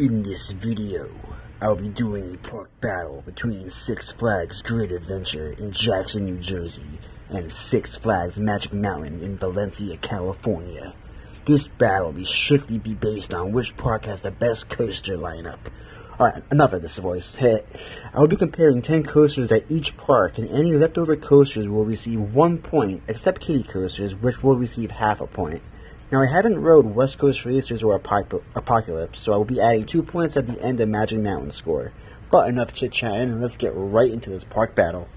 In this video, I'll be doing a park battle between Six Flags Great Adventure in Jackson, New Jersey, and Six Flags Magic Mountain in Valencia, California. This battle will strictly be based on which park has the best coaster lineup. Uh, Alright, enough of this voice. I will be comparing 10 coasters at each park, and any leftover coasters will receive one point, except kiddie coasters, which will receive half a point. Now, I haven't rode West Coast Racers or Apocalypse, so I will be adding two points at the end of Magic Mountain score. But enough chit chatting, and let's get right into this park battle.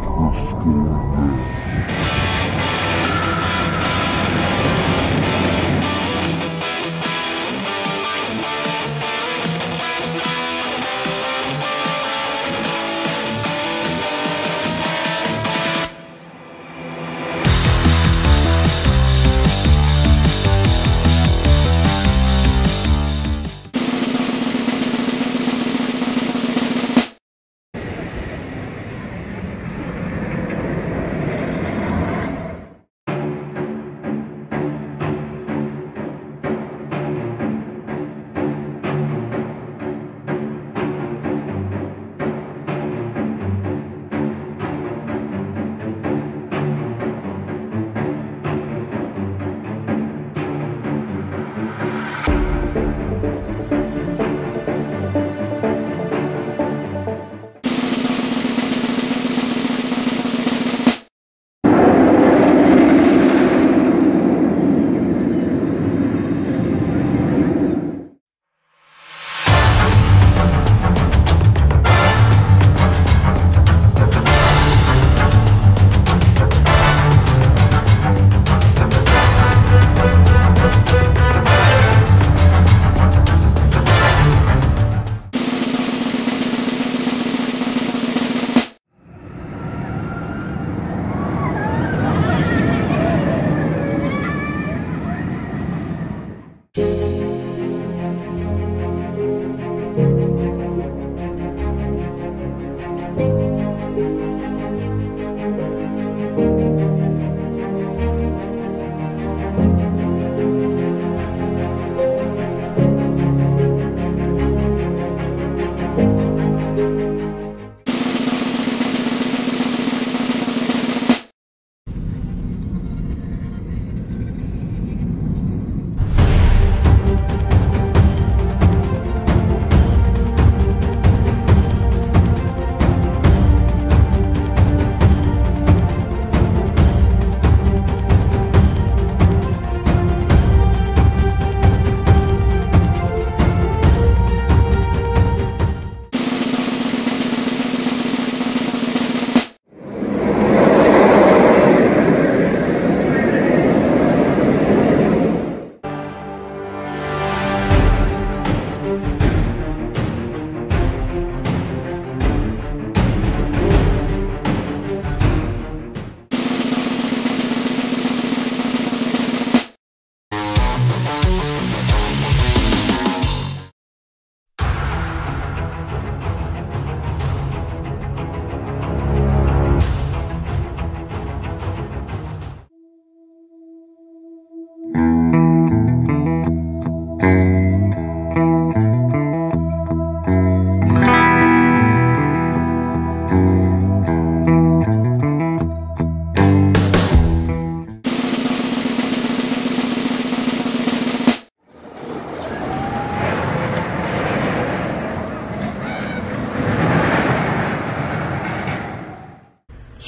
Electrosphere.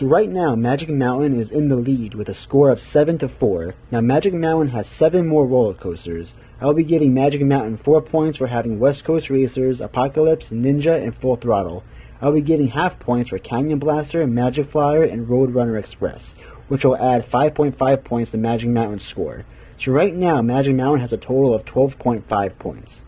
So right now, Magic Mountain is in the lead with a score of 7 to 4. Now Magic Mountain has 7 more roller coasters. I'll be giving Magic Mountain 4 points for having West Coast Racers, Apocalypse, Ninja, and Full Throttle. I'll be giving half points for Canyon Blaster, Magic Flyer, and Roadrunner Express, which will add 5.5 points to Magic Mountain's score. So right now, Magic Mountain has a total of 12.5 points.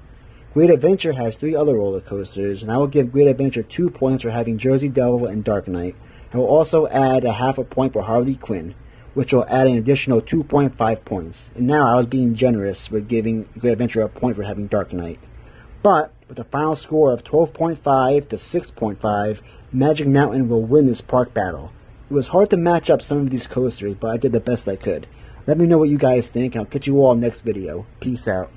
Great Adventure has three other roller coasters, and I will give Great Adventure 2 points for having Jersey Devil and Dark Knight. I will also add a half a point for Harley Quinn, which will add an additional 2.5 points. And now I was being generous with giving Great Adventure a point for having Dark Knight. But with a final score of 12.5 to 6.5, Magic Mountain will win this park battle. It was hard to match up some of these coasters, but I did the best I could. Let me know what you guys think, and I'll catch you all next video. Peace out.